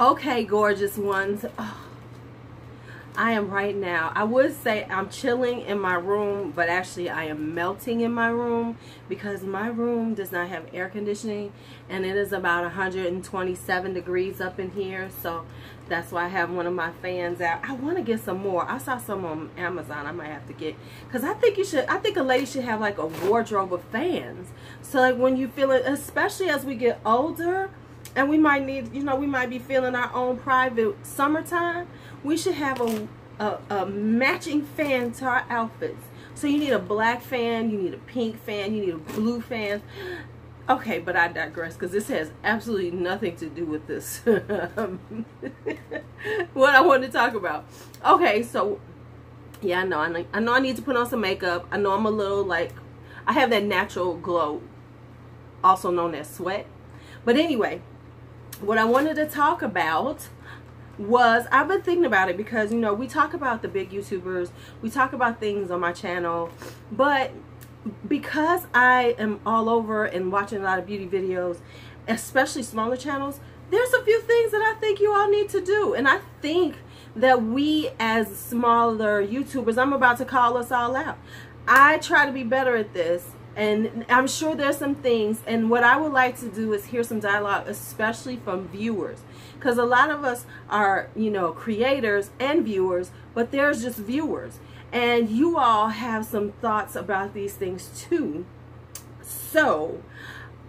Okay, gorgeous ones. Oh, I am right now. I would say I'm chilling in my room, but actually I am melting in my room because my room does not have air conditioning and it is about 127 degrees up in here. So that's why I have one of my fans out. I want to get some more. I saw some on Amazon. I might have to get because I think you should. I think a lady should have like a wardrobe of fans. So like when you feel it, especially as we get older, and we might need, you know, we might be feeling our own private summertime. We should have a, a, a matching fan to our outfits. So you need a black fan, you need a pink fan, you need a blue fan. Okay, but I digress because this has absolutely nothing to do with this. what I want to talk about. Okay, so yeah, I know, I know. I know I need to put on some makeup. I know I'm a little like, I have that natural glow, also known as sweat. But anyway, what I wanted to talk about was I've been thinking about it because you know we talk about the big YouTubers we talk about things on my channel but because I am all over and watching a lot of beauty videos especially smaller channels there's a few things that I think you all need to do. And I think that we as smaller YouTubers I'm about to call us all out. I try to be better at this and I'm sure there's some things and what I would like to do is hear some dialogue especially from viewers. Because a lot of us are you know creators and viewers but there's just viewers. And you all have some thoughts about these things too. So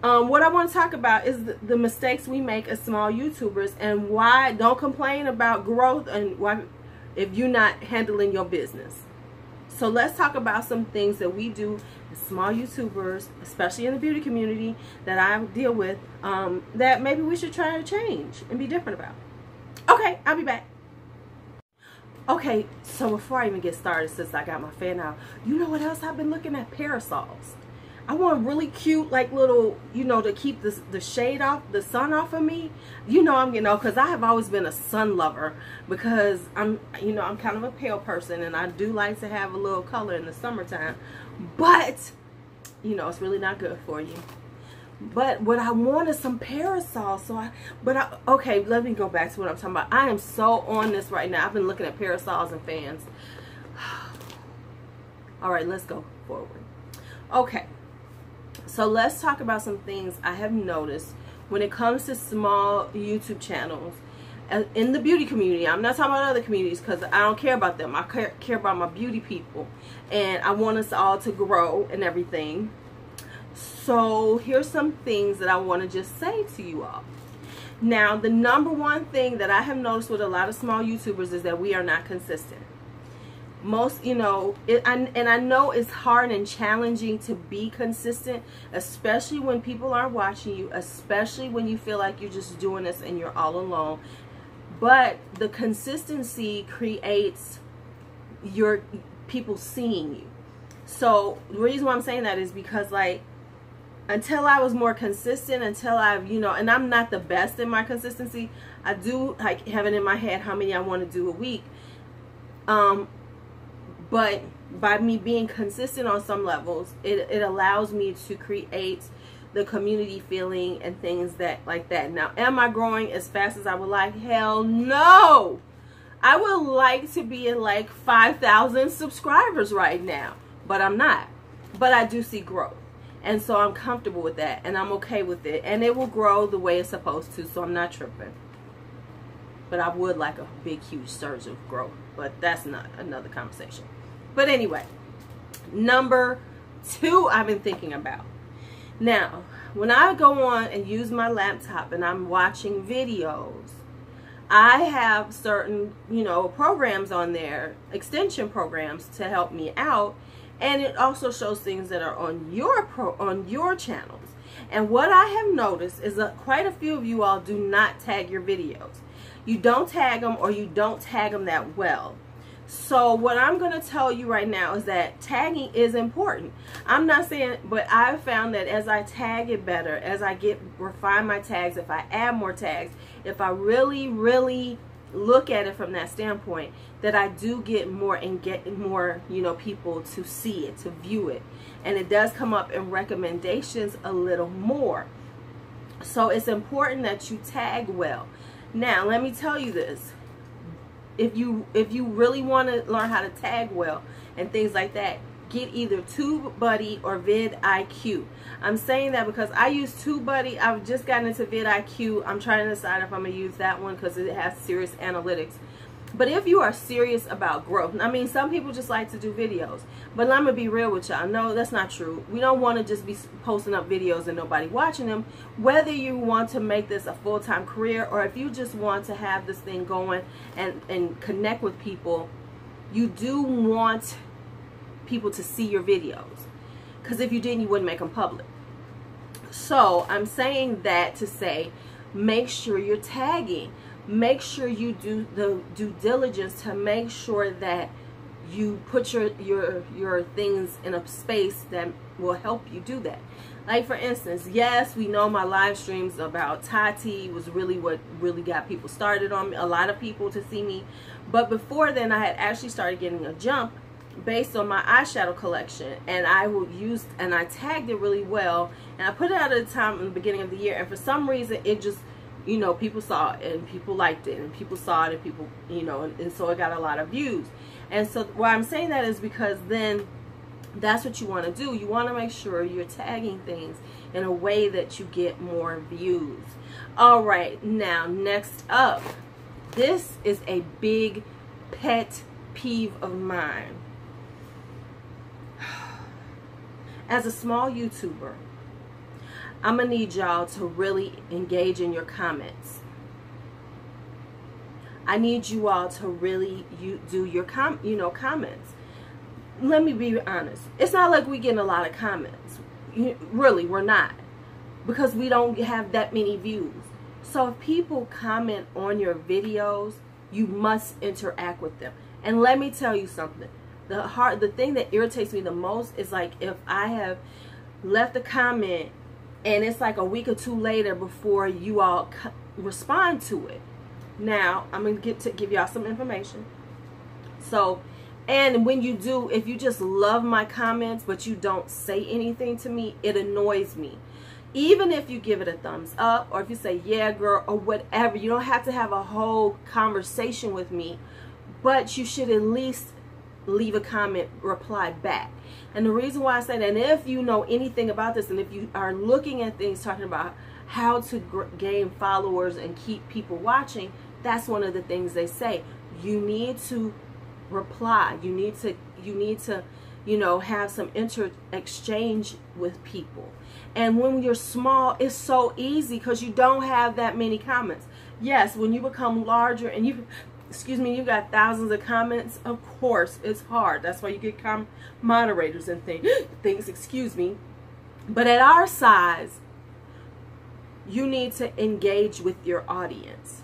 um, what I want to talk about is the, the mistakes we make as small YouTubers and why don't complain about growth and why if you're not handling your business so let's talk about some things that we do as small YouTubers, especially in the beauty community that I deal with, um, that maybe we should try to change and be different about. Okay, I'll be back. Okay, so before I even get started, since I got my fan out, you know what else I've been looking at? Parasols. I want really cute, like little, you know, to keep the, the shade off, the sun off of me. You know, I'm, you know, because I have always been a sun lover because I'm, you know, I'm kind of a pale person and I do like to have a little color in the summertime. But, you know, it's really not good for you. But what I want is some parasols. So I, but I, okay, let me go back to what I'm talking about. I am so on this right now. I've been looking at parasols and fans. All right, let's go forward. Okay. So let's talk about some things I have noticed when it comes to small YouTube channels in the beauty community. I'm not talking about other communities because I don't care about them. I care, care about my beauty people. And I want us all to grow and everything. So here's some things that I want to just say to you all. Now, the number one thing that I have noticed with a lot of small YouTubers is that we are not consistent most you know it, I, and i know it's hard and challenging to be consistent especially when people aren't watching you especially when you feel like you're just doing this and you're all alone but the consistency creates your people seeing you so the reason why i'm saying that is because like until I was more consistent, until I've, you know, and I'm not the best in my consistency. I do like have it in my head how many I want to do a week. Um, but by me being consistent on some levels it, it allows me to create the community feeling and things that like that. Now am i growing as fast as i would like? Hell no! I would like to be in like 5000 subscribers right now but i'm not. But i do see growth. And so i'm comfortable with that and i'm okay with it. And it will grow the way it's supposed to so i'm not tripping. But i would like a big huge surge of growth but that's not another conversation but anyway, number two I've been thinking about. Now, when I go on and use my laptop and I'm watching videos, I have certain, you know, programs on there, extension programs to help me out. And it also shows things that are on your pro on your channels. And what I have noticed is that quite a few of you all do not tag your videos. You don't tag them or you don't tag them that well. So what I'm going to tell you right now is that tagging is important. I'm not saying, but I've found that as I tag it better, as I get refine my tags, if I add more tags, if I really, really look at it from that standpoint, that I do get more and get more, you know, people to see it, to view it. And it does come up in recommendations a little more. So it's important that you tag well. Now, let me tell you this. If you if you really want to learn how to tag well and things like that, get either TubeBuddy or vidIQ. I'm saying that because I use TubeBuddy. I've just gotten into vidIQ. I'm trying to decide if I'm going to use that one because it has serious analytics. But if you are serious about growth, I mean, some people just like to do videos. But I'm going to be real with y'all. No, that's not true. We don't want to just be posting up videos and nobody watching them. Whether you want to make this a full-time career or if you just want to have this thing going and, and connect with people, you do want people to see your videos. Because if you didn't, you wouldn't make them public. So I'm saying that to say, make sure you're tagging. Make sure you do the due diligence to make sure that you put your your your things in a space that will help you do that. Like for instance, yes, we know my live streams about Tati was really what really got people started on me, a lot of people to see me. But before then, I had actually started getting a jump based on my eyeshadow collection and I will use and I tagged it really well and I put it out at the time in the beginning of the year and for some reason it just you know people saw it and people liked it and people saw it and people you know and, and so it got a lot of views. And so why I'm saying that is because then that's what you want to do. You want to make sure you're tagging things in a way that you get more views. All right now next up. This is a big pet peeve of mine. As a small YouTuber, I'm going to need y'all to really engage in your comments. I need you all to really you do your com you know comments. Let me be honest. It's not like we getting a lot of comments. You, really, we're not. Because we don't have that many views. So if people comment on your videos, you must interact with them. And let me tell you something the hard the thing that irritates me the most is like if I have left a comment and it's like a week or two later before you all respond to it. Now, I'm to get to give y'all some information. So, and when you do, if you just love my comments but you don't say anything to me, it annoys me. Even if you give it a thumbs up or if you say, yeah, girl, or whatever, you don't have to have a whole conversation with me, but you should at least leave a comment, reply back. And the reason why I say that, and if you know anything about this, and if you are looking at things talking about how to gain followers and keep people watching, that's one of the things they say. You need to reply. You need to, you need to, you know, have some inter exchange with people. And when you're small, it's so easy because you don't have that many comments. Yes, when you become larger and you excuse me, you got thousands of comments, of course, it's hard. That's why you get com moderators and things, things, excuse me. But at our size, you need to engage with your audience.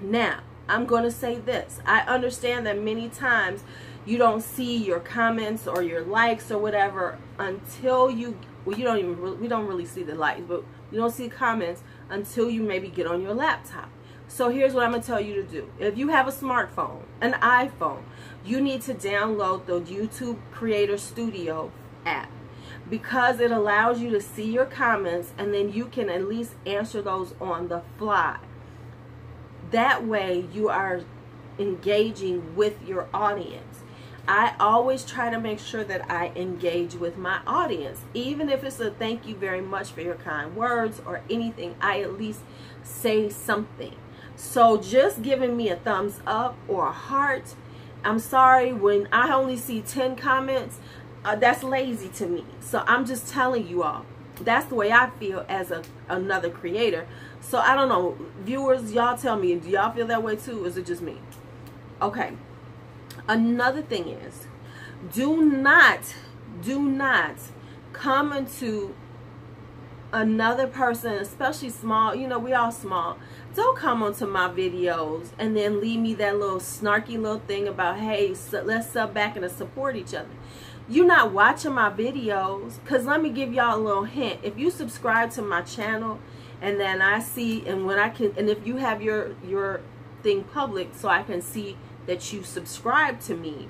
Now, I'm going to say this. I understand that many times you don't see your comments or your likes or whatever until you, well, you don't even, we don't really see the likes, but you don't see comments until you maybe get on your laptop. So here's what I'm going to tell you to do. If you have a smartphone, an iPhone, you need to download the YouTube Creator Studio app because it allows you to see your comments and then you can at least answer those on the fly. That way you are engaging with your audience. I always try to make sure that I engage with my audience. Even if it's a thank you very much for your kind words or anything, I at least say something. So just giving me a thumbs up or a heart, I'm sorry, when I only see 10 comments, uh, that's lazy to me. So I'm just telling you all, that's the way I feel as a another creator. So I don't know, viewers, y'all tell me, do y'all feel that way too? Is it just me? Okay. Another thing is, do not, do not come into another person, especially small, you know, we all small, don't come onto my videos and then leave me that little snarky little thing about, hey, so let's sub back and support each other. You're not watching my videos, because let me give y'all a little hint. If you subscribe to my channel and then I see, and when I can, and if you have your, your thing public so I can see that you subscribe to me,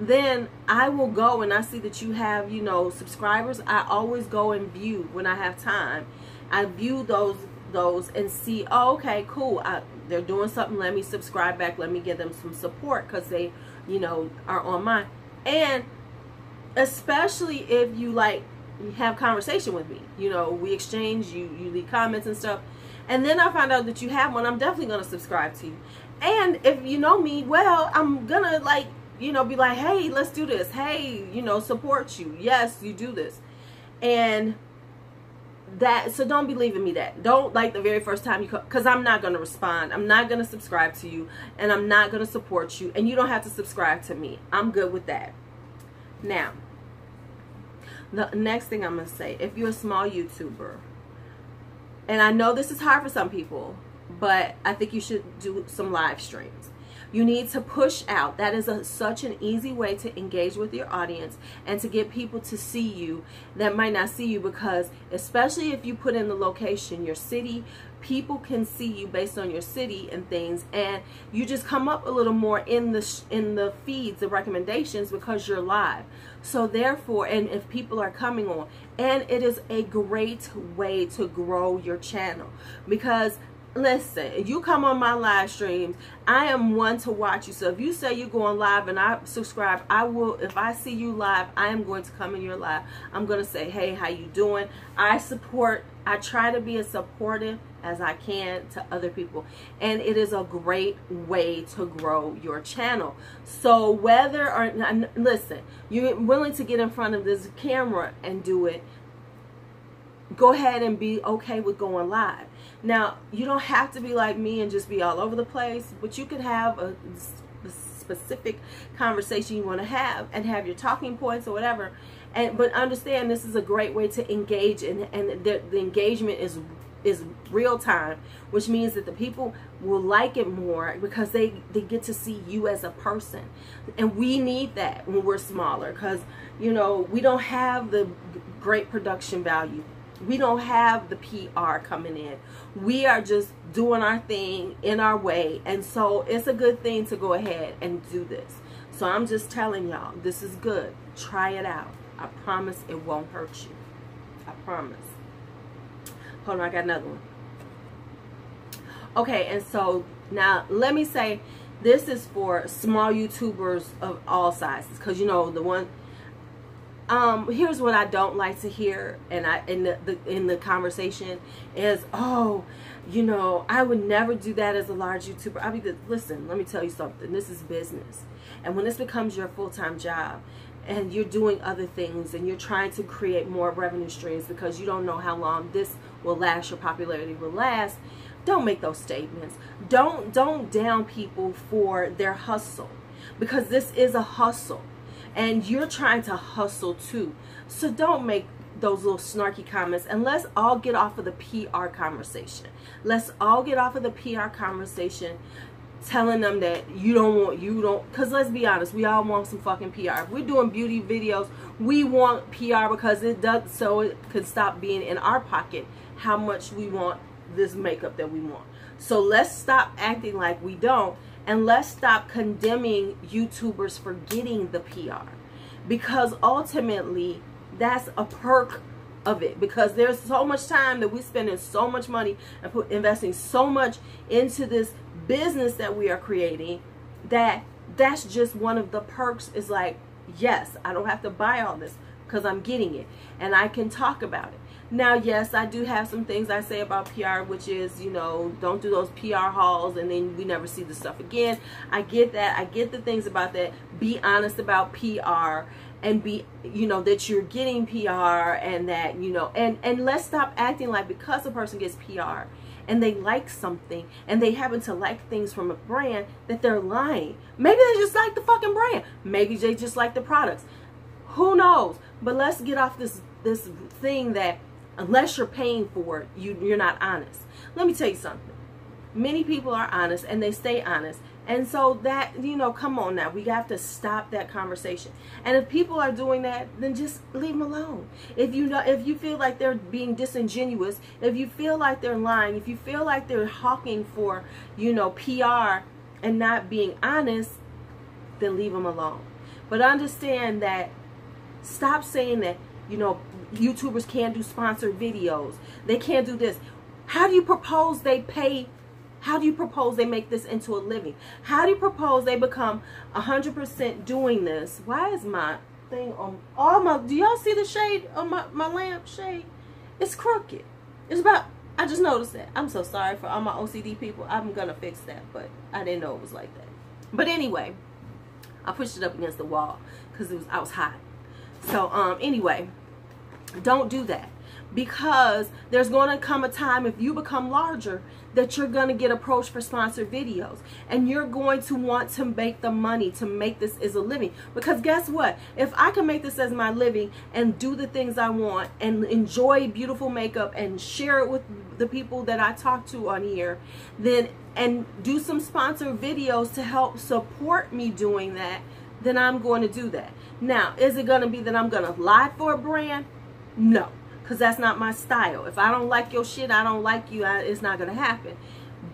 then I will go and I see that you have, you know, subscribers. I always go and view when I have time. I view those those and see, oh, okay, cool. I, they're doing something let me subscribe back let me give them some support because they you know are on mine. And especially if you like have conversation with me you know we exchange you you leave comments and stuff. And then i find out that you have one i'm definitely going to subscribe to you. And if you know me well i'm gonna like you know be like hey let's do this. Hey you know support you. Yes you do this. And that so don't be leaving me that. Don't like the very first time you because i'm not going to respond. I'm not going to subscribe to you and i'm not going to support you and you don't have to subscribe to me. I'm good with that. Now the next thing i'm going to say if you're a small youtuber and i know this is hard for some people but i think you should do some live streams you need to push out. That is a, such an easy way to engage with your audience and to get people to see you that might not see you because especially if you put in the location, your city, people can see you based on your city and things and you just come up a little more in the in the feeds the recommendations because you're live so therefore and if people are coming on and it is a great way to grow your channel because listen, you come on my live streams, I am one to watch you. So if you say you're going live and I subscribe, I will, if I see you live, I am going to come in your live. I'm going to say, hey, how you doing? I support, I try to be as supportive as I can to other people. And it is a great way to grow your channel. So whether or not, listen, you're willing to get in front of this camera and do it, go ahead and be okay with going live. Now, you don't have to be like me and just be all over the place, but you can have a, specific conversation you want to have and have your talking points or whatever. And but understand this is a great way to engage and and the, the engagement is is real time, which means that the people will like it more because they they get to see you as a person. And we need that when we're smaller cuz you know, we don't have the great production value we don't have the PR coming in. We are just doing our thing in our way. And so it's a good thing to go ahead and do this. So I'm just telling y'all, this is good. Try it out. I promise it won't hurt you. I promise. Hold on, I got another one. Okay, and so now let me say this is for small YouTubers of all sizes. Because, you know, the one um, here's what I don't like to hear, and I in the, the in the conversation is, oh, you know, I would never do that as a large YouTuber. I mean, listen, let me tell you something. This is business, and when this becomes your full time job, and you're doing other things, and you're trying to create more revenue streams because you don't know how long this will last, your popularity will last. Don't make those statements. Don't don't down people for their hustle, because this is a hustle and you're trying to hustle too. So don't make those little snarky comments and let's all get off of the PR conversation. Let's all get off of the PR conversation telling them that you don't want you don't because let's be honest we all want some fucking pr if we're doing beauty videos we want pr because it does so it could stop being in our pocket how much we want this makeup that we want so let's stop acting like we don't and let's stop condemning YouTubers for getting the PR. Because ultimately, that's a perk of it. Because there's so much time that we spend in so much money and put, investing so much into this business that we are creating that that's just one of the perks is like, yes, I don't have to buy all this because I'm getting it. And I can talk about it. Now, yes, I do have some things I say about PR, which is, you know, don't do those PR hauls and then we never see the stuff again. I get that. I get the things about that. Be honest about PR and be, you know, that you're getting PR and that, you know, and, and let's stop acting like because a person gets PR and they like something and they happen to like things from a brand that they're lying. Maybe they just like the fucking brand. Maybe they just like the products. Who knows? But let's get off this this thing that unless you're paying for it, you, you're not honest. Let me tell you something. Many people are honest and they stay honest. And so that, you know, come on now. We have to stop that conversation. And if people are doing that, then just leave them alone. If you know if you feel like they're being disingenuous, if you feel like they're lying, if you feel like they're hawking for, you know, PR and not being honest, then leave them alone. But understand that stop saying that, you know, YouTubers can't do sponsored videos. They can't do this. How do you propose they pay? How do you propose they make this into a living? How do you propose they become 100% doing this? Why is my thing on all my, do y'all see the shade on my, my lamp shade? It's crooked. It's about, I just noticed that. I'm so sorry for all my OCD people. I'm going to fix that, but I didn't know it was like that. But anyway, I pushed it up against the wall because it was I was hot. So um anyway, don't do that. Because there's going to come a time if you become larger that you're going to get approached for sponsored videos. And you're going to want to make the money to make this as a living. Because guess what? If I can make this as my living and do the things I want and enjoy beautiful makeup and share it with the people that I talk to on here then and do some sponsored videos to help support me doing that then I'm going to do that. Now is it going to be that I'm going to lie for a brand no because that's not my style. If I don't like your shit, I don't like you. I, it's not going to happen.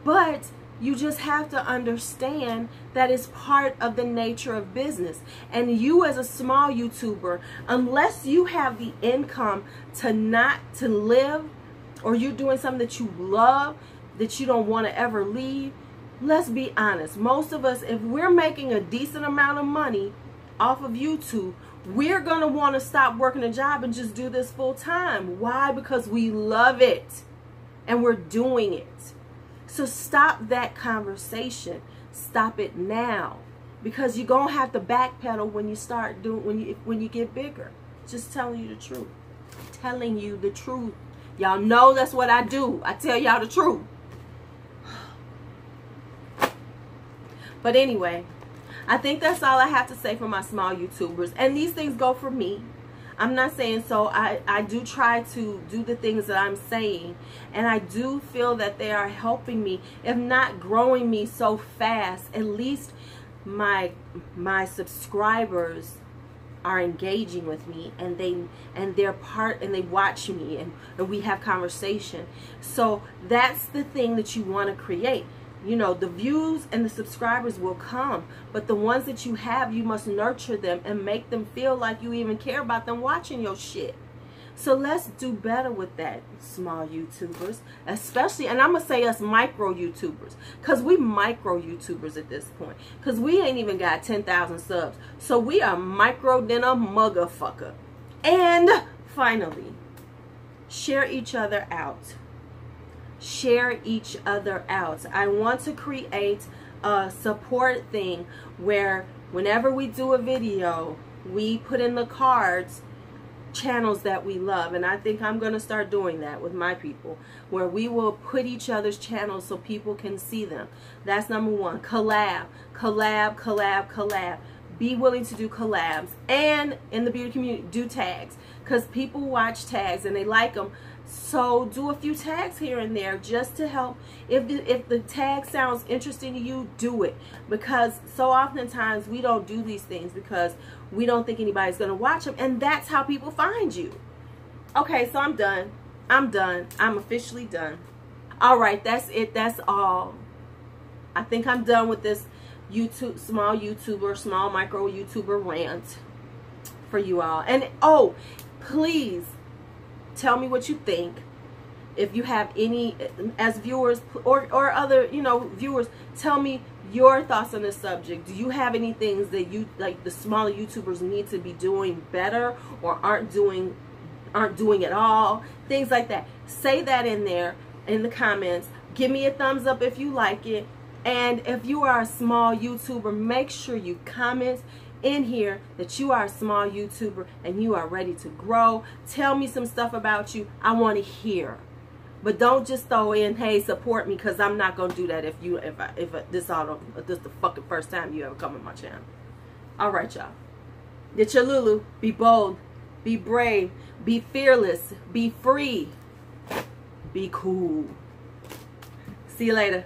But you just have to understand that it's part of the nature of business. And you as a small YouTuber, unless you have the income to not to live or you're doing something that you love, that you don't want to ever leave, let's be honest. Most of us, if we're making a decent amount of money off of YouTube, we're going to want to stop working a job and just do this full time. Why? Because we love it and we're doing it. So stop that conversation. Stop it now because you're going to have to backpedal when you start doing when you when you get bigger. Just telling you the truth. Telling you the truth. Y'all know that's what I do. I tell y'all the truth. But anyway, I think that's all I have to say for my small YouTubers. And these things go for me. I'm not saying so. I, I do try to do the things that I'm saying. And I do feel that they are helping me, if not growing me so fast, at least my my subscribers are engaging with me and they and they're part and they watch me and, and we have conversation. So that's the thing that you want to create you know the views and the subscribers will come but the ones that you have you must nurture them and make them feel like you even care about them watching your shit. So let's do better with that small youtubers especially and i'm gonna say us micro youtubers because we micro youtubers at this point because we ain't even got 10,000 subs. So we are micro a motherfucker. And finally share each other out share each other out. I want to create a support thing where whenever we do a video, we put in the cards channels that we love and I think I'm going to start doing that with my people where we will put each other's channels so people can see them. That's number one. Collab, collab, collab, collab. Be willing to do collabs and in the beauty community do tags because people watch tags and they like them so do a few tags here and there just to help. If the, if the tag sounds interesting to you, do it. Because so oftentimes we don't do these things because we don't think anybody's going to watch them. And that's how people find you. Okay, so I'm done. I'm done. I'm officially done. All right, that's it. That's all. I think I'm done with this YouTube, small YouTuber, small micro YouTuber rant for you all. And oh, please Tell me what you think. If you have any, as viewers or, or other, you know, viewers, tell me your thoughts on this subject. Do you have any things that you, like the smaller YouTubers need to be doing better or aren't doing, aren't doing at all? Things like that. Say that in there in the comments. Give me a thumbs up if you like it. And if you are a small YouTuber, make sure you comment in here that you are a small YouTuber and you are ready to grow. Tell me some stuff about you. I want to hear. But don't just throw in, hey, support me, because I'm not gonna do that if you if I, if this all this the fucking first time you ever come on my channel. All right, y'all. Get your LuuLuu. Be bold. Be brave. Be fearless. Be free. Be cool. See you later.